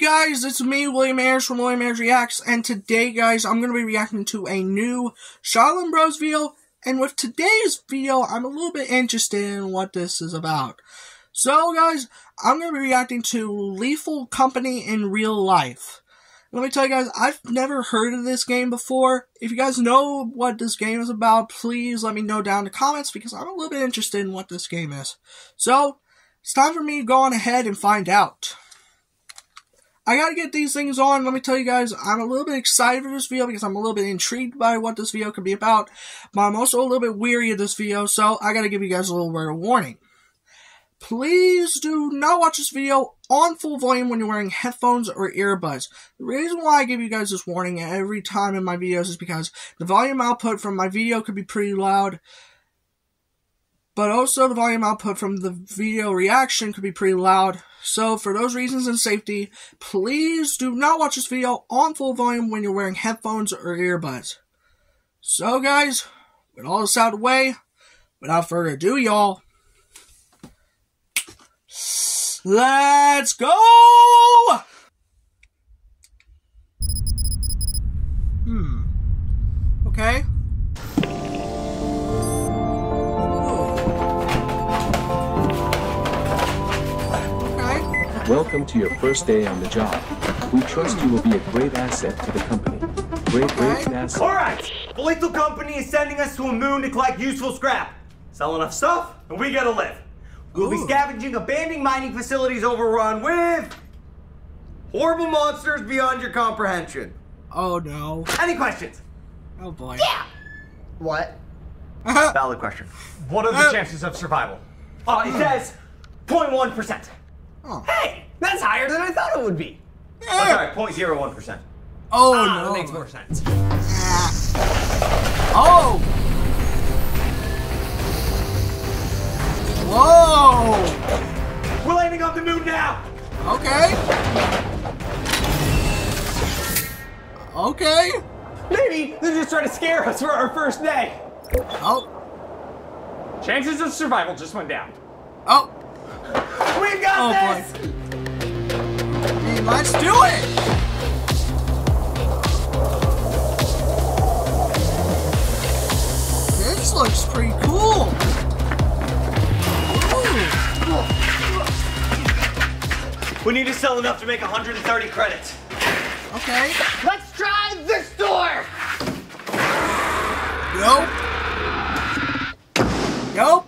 Guys, it's me, William Ayers from William Ayers Reacts, and today guys, I'm going to be reacting to a new Shiloh and Bros video, and with today's video, I'm a little bit interested in what this is about. So guys, I'm going to be reacting to Lethal Company in real life. Let me tell you guys, I've never heard of this game before. If you guys know what this game is about, please let me know down in the comments, because I'm a little bit interested in what this game is. So, it's time for me to go on ahead and find out. I gotta get these things on. Let me tell you guys, I'm a little bit excited for this video because I'm a little bit intrigued by what this video could be about. But I'm also a little bit weary of this video, so I gotta give you guys a little word of warning. Please do not watch this video on full volume when you're wearing headphones or earbuds. The reason why I give you guys this warning every time in my videos is because the volume output from my video could be pretty loud but also the volume output from the video reaction could be pretty loud. So for those reasons and safety, please do not watch this video on full volume when you're wearing headphones or earbuds. So guys, with all this out of the way, without further ado y'all, let's go! Welcome to your first day on the job. We trust you will be a great asset to the company. Great, great asset. Alright! The Lethal Company is sending us to a moon to collect useful scrap. Sell enough stuff, and we get to live. We'll be scavenging abandoned mining facilities overrun with horrible monsters beyond your comprehension. Oh no. Any questions? Oh boy. Yeah! What? Valid question. What are the chances of survival? Uh, it says 0.1%. Oh. Hey, that's higher than I thought it would be. Oh, sorry, 0.01%. Oh Ah, no. that makes more sense. Oh! Whoa! We're landing on the moon now! Okay. Okay. Maybe they're just trying to scare us for our first day. Oh. Chances of survival just went down. Oh. We've got Oh, this! Hey, let's do it! This looks pretty cool. Ooh. We need to sell enough to make 130 credits. Okay. Let's try this door! Nope. Nope.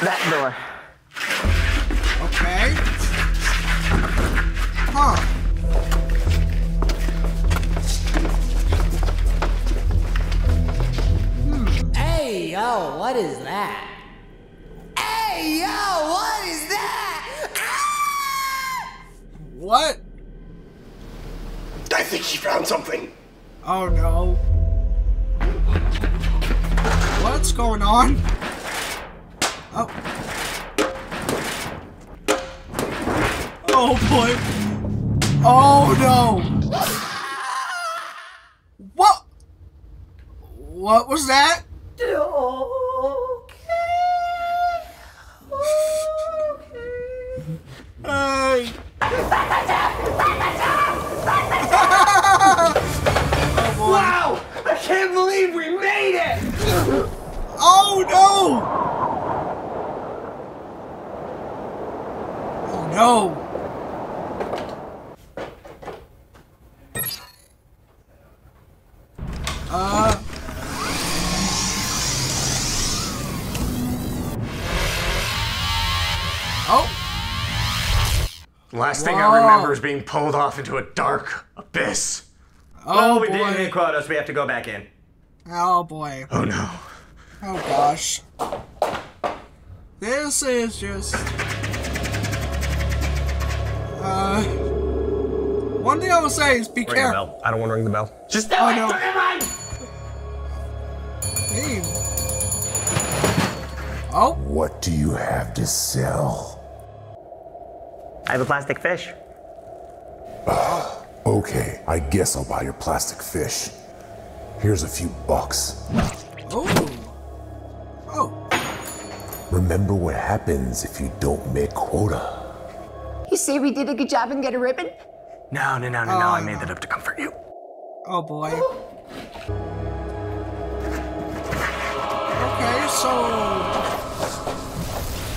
That door. Huh. Hey, yo, what is that? Hey, yo, what is that? Ah! What? I think he found something. Oh no. What's going on? Oh. Oh boy. Oh no. What? What was that? Hey. oh boy. Wow! I can't believe we made it! Oh no! Oh no! Last thing Wow. I remember is being pulled off into a dark abyss. Oh Oh, we didn't boy. hit quotas, we have to go back in. Oh boy. Oh no. Oh gosh. This is just. Uh. One thing I will say is be Ring the careful. bell. I don't want to ring the bell. Just do Oh, it! no. Fucking run! Hey. Oh. What do you have to sell? I have a plastic fish. Okay, I guess I'll buy your plastic fish. Here's a few bucks. Oh. Oh. Remember what happens if you don't make quota. You say we did a good job and get a ribbon? No, no, no, no, no. I made that up to comfort you. Oh boy. Okay, so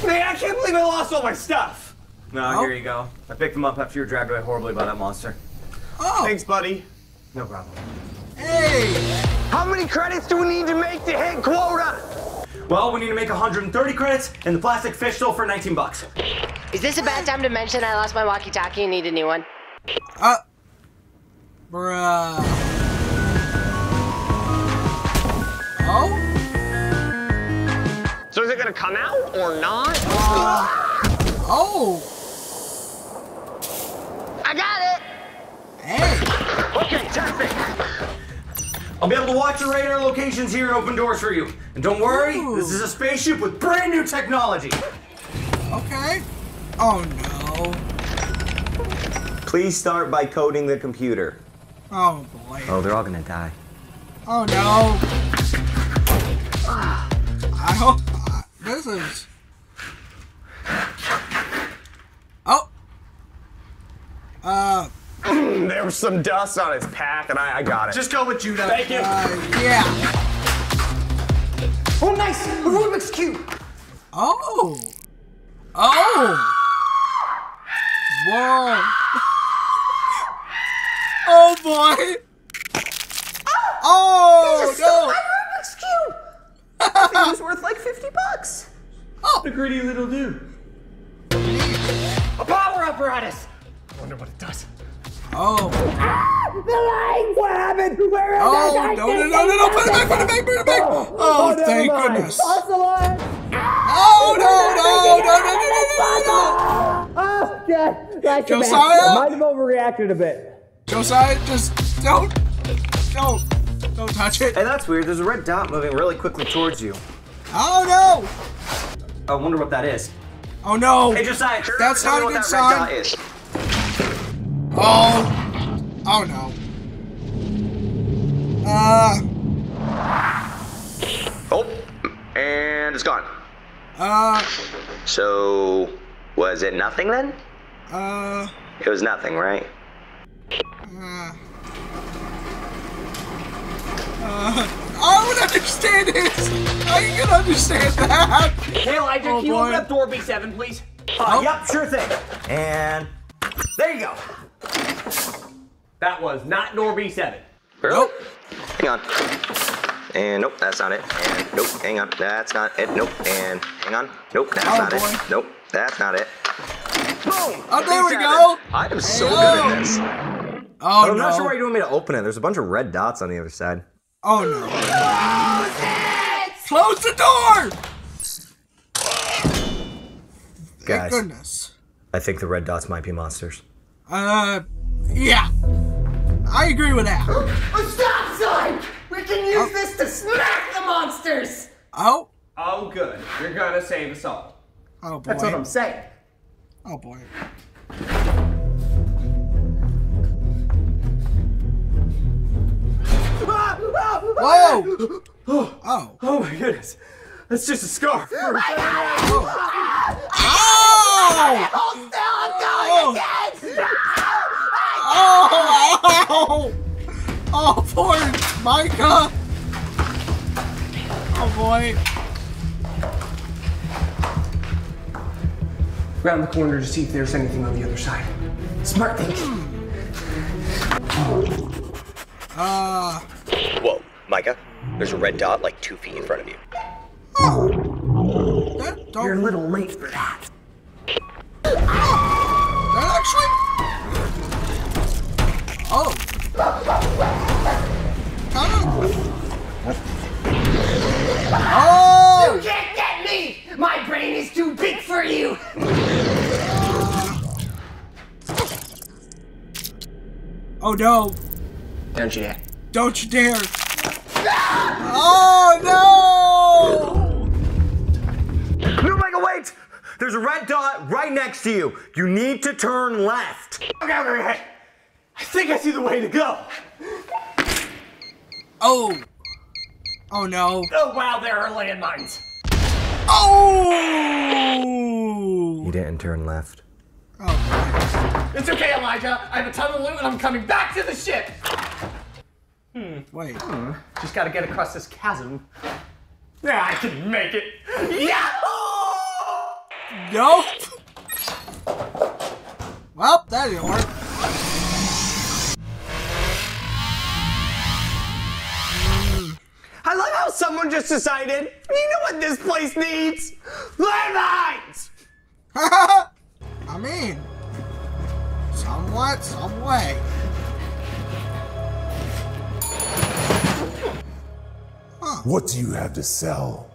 Man, I can't believe I lost all my stuff. No, Oh. here you go. I picked them up after you were dragged away horribly by that monster. oh Thanks, buddy. No problem. hey, How many credits do we need to make to hit quota? Well, we need to make 130 credits, and the plastic fish sold for 19 bucks. Is this a bad time to mention I lost my walkie-talkie and need a new one? uh, bruh. Oh, So is it gonna come out or not? oh, I'll be able to watch your radar locations here and open doors for you. And don't worry, Ooh. this is a spaceship with brand new technology. okay. Oh no. Please start by coding the computer. Oh boy. Oh, they're all gonna die. Oh no. I hope uh, this is. Oh. Uh, There was some dust on his pack, and I, I got it. Just go with Judah. Thank you. uh, yeah. Oh, nice! A Rubik's Cube! Oh. Oh. Whoa. oh boy. Oh no. Rubik's Cube! I think it was worth like 50 bucks. Oh. The gritty little dude. A power apparatus! I wonder what it does. Oh. The lines! What happened? Where is Oh no no no no no! Put it back! Put it back! Put it back! Oh, thank goodness! Oh no no no no no no no! Oh, God. That's Josiah? Might have overreacted a bit. Josiah, just don't, don't, don't touch it. Hey, that's weird. There's a red dot moving really quickly towards you. Oh no! I wonder what that is. Oh no! Hey, Josiah, That's not a good that red sign. Dot is. Oh, oh no. Uh, Oh, and it's gone. uh, So, was it nothing then? uh, It was nothing, right? uh. I would understand this. I can understand that. Hey, Elijah, Oh, can you boy. open up door B7, please? Uh, Yep, sure thing. And there you go. That was not door B7. Really? Nope. Hang on. And nope, that's not it. And nope, hang on. That's not it. Nope. And hang on. Nope, that's Oh, not boy. it. Nope, that's not it. Boom! Oh, there we go. I am so Hey, good at this. Oh I'm no. not sure why you want me to open it. There's a bunch of red dots on the other side. Oh no. Close the door. Thank Guys. goodness. I think the red dots might be monsters. Uh, yeah. I agree with that. A stop sign! We can use this to smack the monsters! Oh, Oh, good. You're gonna save us all. oh boy. That's what I'm saying. Oh boy. Whoa! Oh. Oh my goodness. That's just a scarf. Ow! Hold still, I'm going again! Oh! Oh, poor Micah! Oh boy. Round the corner to see if there's anything on the other side. Smart thinking. Uh, Whoa, Micah. There's a red dot like two feet in front of you. that don't. You're a little late for that. That Oh. Kind of. Oh! Can't get me! My brain is too big for you! Oh no! Don't you dare. Don't you dare! Oh no! No, Michael, wait! There's a red dot right next to you. You need to turn left. Okay, okay, okay. I think I see the way to go. Oh! Oh no! Oh, wow, there are landmines. Oh! You didn't turn left. Oh, It's okay, Elijah. I have a ton of loot and I'm coming back to the ship. Hmm. Wait. Just gotta get across this chasm. Yeah, I can make it. Yahoo! Nope. Well, that didn't work. Love how someone just decided, you know what this place needs? Landmines! I mean, somewhat, some way. What do you have to sell?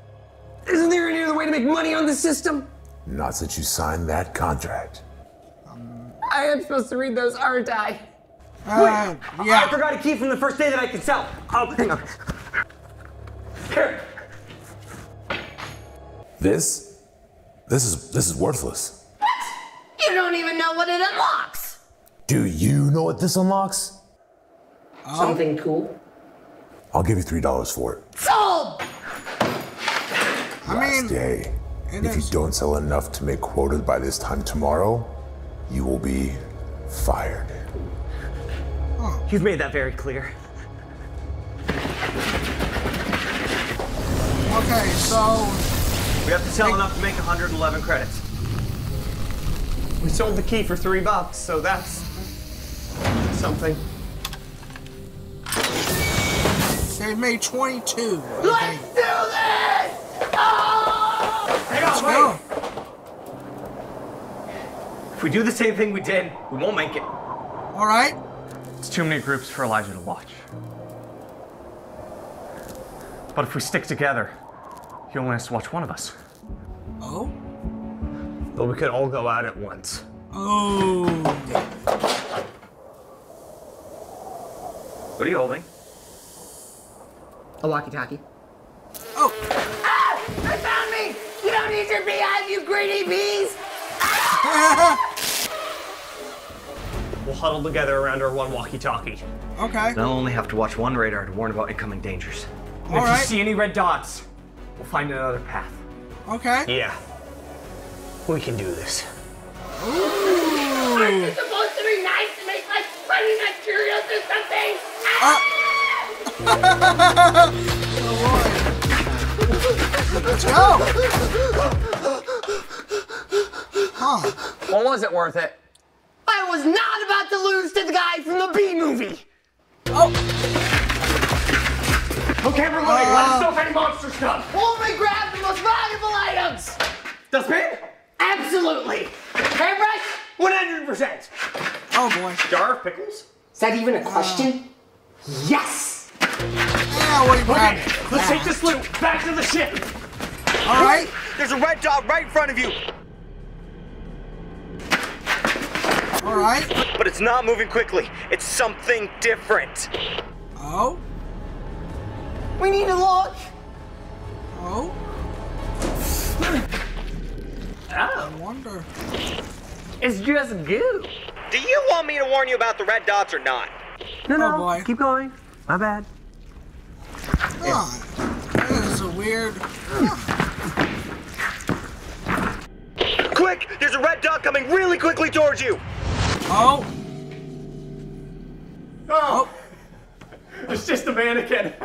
Isn't there any other way to make money on the system? Not since you signed that contract. I am supposed to read those, aren't I? Uh, I yeah. forgot a key from the first day that I could sell. Oh, hang on. Here. This? This is this is worthless. What? You don't even know what it unlocks. Do you know what this unlocks? Oh. Something cool. I'll give you three dollars for it. Sold! I Last mean, day. it If you don't sell enough to make quotas by this time tomorrow, you will be fired. You've made that very clear. Okay, so We have to sell enough to make 111 credits. We sold the key for three bucks, so that's something. they made 22. Let's do this! Oh! Hang Let's on, go. wait. If we do the same thing we did, we won't make it. All right. It's too many groups for Elijah to watch. But if we stick together, he only has to watch one of us. Oh. But we could all go out at once. Oh. What are you holding? A walkie-talkie. Oh. Ah! They found me! You don't need your beehive, you greedy bees! We'll huddle together around our one walkie-talkie. okay. They'll only have to watch one radar to warn about incoming dangers. And All if right. you see any red dots, we'll find another path. Okay. Yeah. We can do this. Aren't you supposed to be nice and make like funny nut Cheerios or something? Uh. Ah! Let's go. Huh. Well, was it worth it? I was not about to lose to the guy from the B movie! Oh. Okay, we're loading. Let us know if any monsters come. Only grab the most valuable items! Dustpan? Absolutely! Hairbrush? 100%. Oh boy. Jar of pickles? Is that even a question? Yes! Yeah, what do you Okay, let's take this loot back to the ship. All right. There's a red dot right in front of you, All right. but it's not moving quickly. It's something different. Oh. We need to look! Oh. Oh, I wonder. it's just goo. Do you want me to warn you about the red dots or not? No, Oh, boy. Keep going. My bad. Huh. This is a weird. Quick! There's a red dot coming really quickly towards you. Oh. Oh. oh. It's just a mannequin.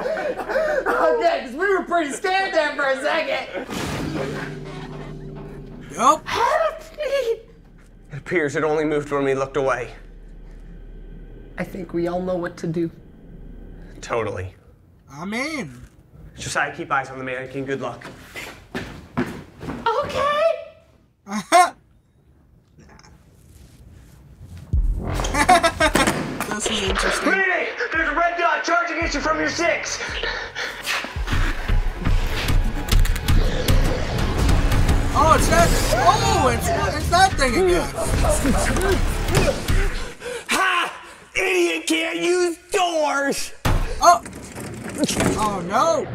Okay, because we were pretty scared there for a second. Yup. Help me! It appears it only moved when we looked away. I think we all know what to do. Totally. I mean. Josiah, keep eyes on the mannequin. Good luck. Okay! this is interesting. Mayday! There's a red dot charging at you from your six. Oh, it's that. Oh, it's, it's that thing again. Ha! Idiot can't use doors. Oh. Oh no.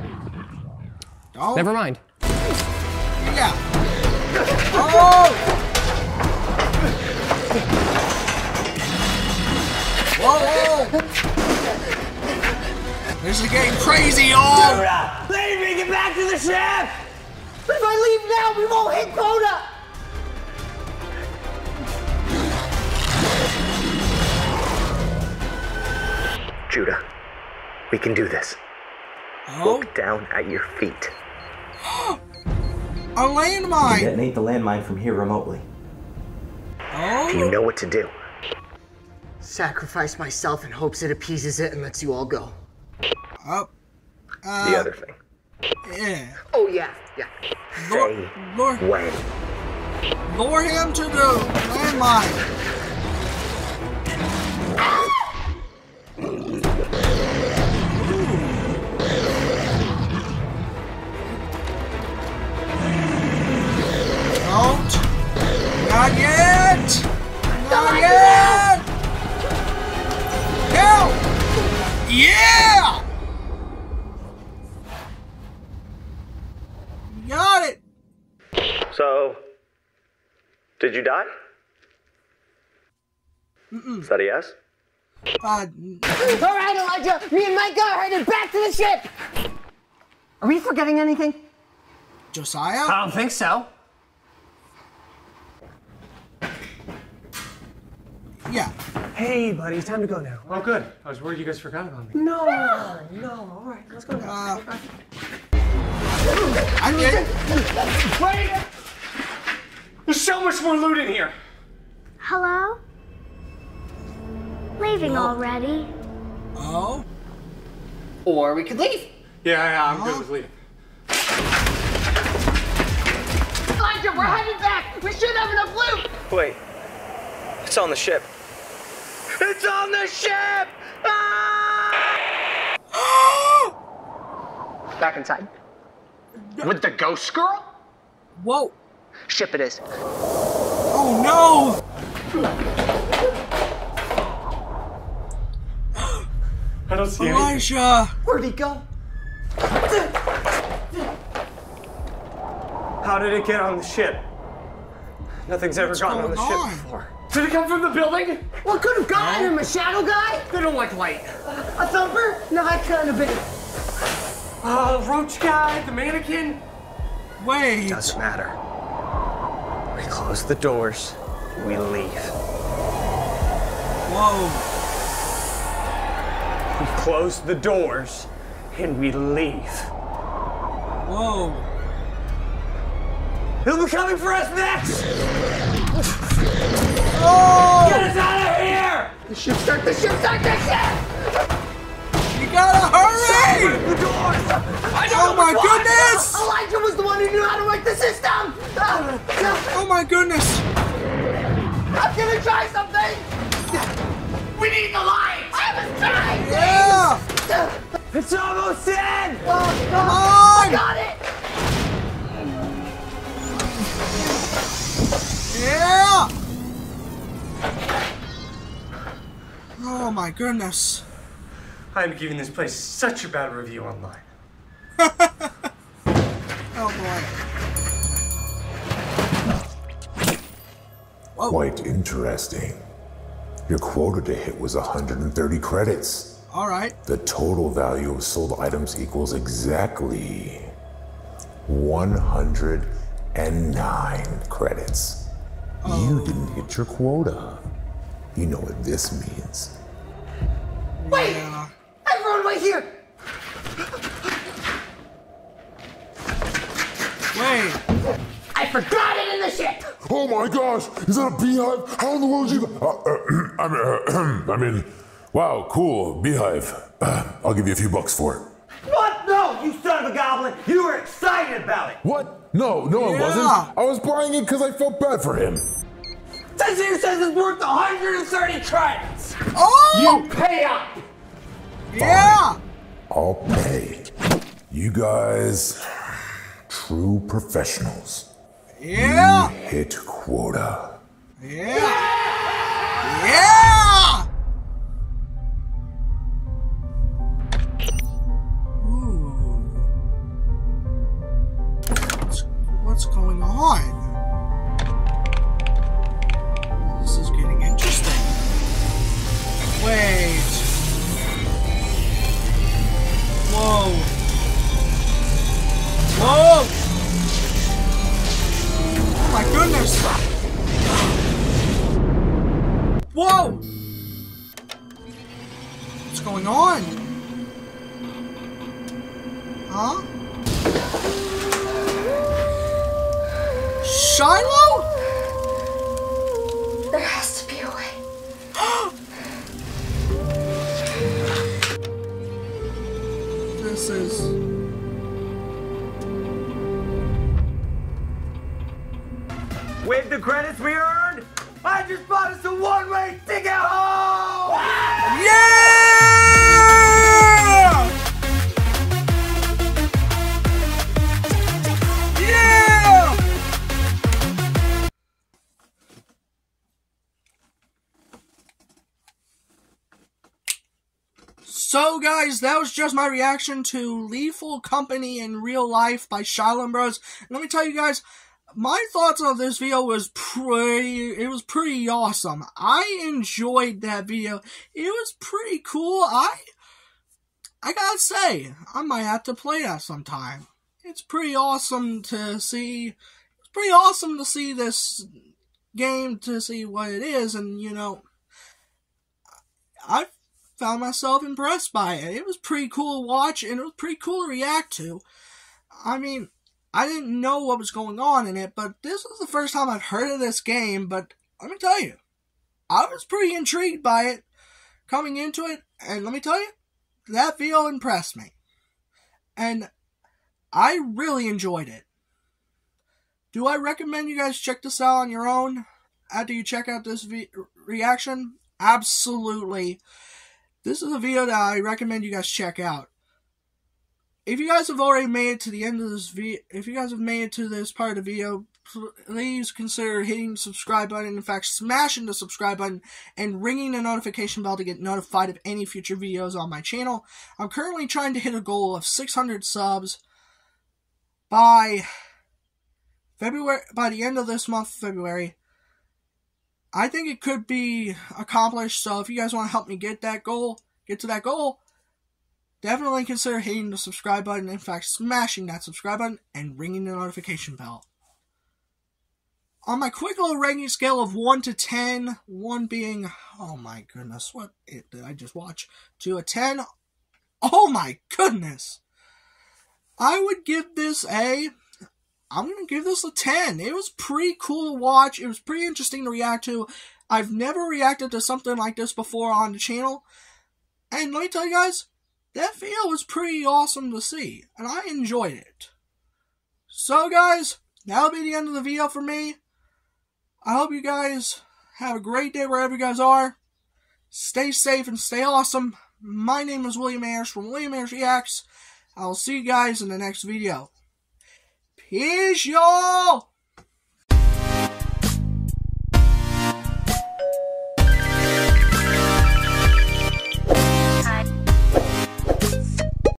Don't. Never mind. Yeah. Oh. Whoa, whoa! This is getting crazy, y'all! Dora! Leave me! Get back to the ship! But if I leave now, we won't hit quota! Judah, we can do this. Oh. Look down at your feet. A landmine! You detonate the landmine from here remotely. Oh. Do you know what to do? Sacrifice myself in hopes it appeases it and lets you all go. up. the Uh, other thing. yeah. Oh, yeah, yeah. Say Lure, when. lure him to the landmine. Don't. Not yet. Yeah. Got it. So, did you die? Is that a yes? Uh, All right, Elijah. Me and Mike are headed back to the ship. Are we forgetting anything? Josiah? I don't think so. Yeah. Hey, buddy, it's time to go now. Oh, good. I was worried you guys forgot about me. No, no, all right, let's go now. Uh, I get it. Wait! There's so much more loot in here. Hello? Leaving already? Oh. Or we could leave. Yeah, yeah, I'm good with leaving. Elijah, we're headed back. We should have enough loot. Wait. It's on the ship. It's on the ship! Ah! Back inside. With the ghost girl? Whoa. Ship it is. Oh no. I don't see anything. Elijah. Where'd he go? How did it get on the ship? Nothing's ever gotten on the going ship on? before. Did it come from the building? What could have gotten him? A shadow guy? They don't like light. A thumper? No, I kind of been. Oh, uh, roach guy, the mannequin. Wait. Doesn't matter. We close the doors. We leave. Whoa. We close the doors and we leave. Whoa. He'll be coming for us next! Oh. Get us out of here! The ship start, the ship start, the ship! You gotta hurry. The doors! I don't Oh know my what's going goodness. Elijah was the one who knew how to work the system! Oh my goodness. I'm gonna try something! We need the light! I was trying! Yeah. It's almost in! Oh, Come on! I got it! My goodness. I'm giving this place such a bad review online. Oh boy. Quite interesting. Your quota to hit was 130 credits. All right. The total value of sold items equals exactly 109 credits. You oh. didn't hit your quota. You know what this means. Wait! Yeah. Everyone wait here! Wait. I forgot it in the ship! Oh my gosh! Is that a beehive? How in the world is you? Uh, uh, I mean, uh, I mean, wow, cool beehive. Uh, I'll give you a few bucks for it. What? No, you son of a goblin! You were excited about it! What? No, no, I wasn't. I was buying it because I felt bad for him. This here says it's worth 130 credits! Oh. You pay up! Yeah. I'll pay. You guys, true professionals. Yeah. Hit quota. Yeah. Yeah. Ooh. What's, what's going on? With the credits we earned, I just bought us a one-way ticket home! Yeah! Yeah! So, guys, that was just my reaction to Lethal Company in Real Life by Shiloh and Bros. And let me tell you guys, my thoughts on this video was pretty, it was pretty awesome. I enjoyed that video. It was pretty cool. I, I gotta say, I might have to play that sometime. It's pretty awesome to see, it's pretty awesome to see this game, to see what it is, and you know, I found myself impressed by it. It was pretty cool to watch, and it was pretty cool to react to. I mean, I didn't know what was going on in it, but this was the first time I'd heard of this game. But let me tell you, I was pretty intrigued by it coming into it, and let me tell you, that video impressed me. And I really enjoyed it. Do I recommend you guys check this out on your own after you check out this v- reaction? Absolutely. This is a video that I recommend you guys check out if you guys have already made it to the end of this video, if you guys have made it to this part of the video, please consider hitting the subscribe button. In fact, smashing the subscribe button and ringing the notification bell to get notified of any future videos on my channel. I'm currently trying to hit a goal of 600 subs by February, by the end of this month, February. I think it could be accomplished. So if you guys want to help me get that goal, get to that goal, definitely consider hitting the subscribe button. In fact, smashing that subscribe button and ringing the notification bell. On my quick little ranking scale of 1 to 10, 1 being, oh my goodness, what did I just watch? To a 10, oh my goodness. I would give this a, I'm going to give this a 10. It was pretty cool to watch. It was pretty interesting to react to. I've never reacted to something like this before on the channel. And let me tell you guys, that video was pretty awesome to see, and I enjoyed it. So, guys, that'll be the end of the video for me. I hope you guys have a great day wherever you guys are. Stay safe and stay awesome. My name is William Ayers from William Ayers Reacts. I'll see you guys in the next video. Peace, y'all!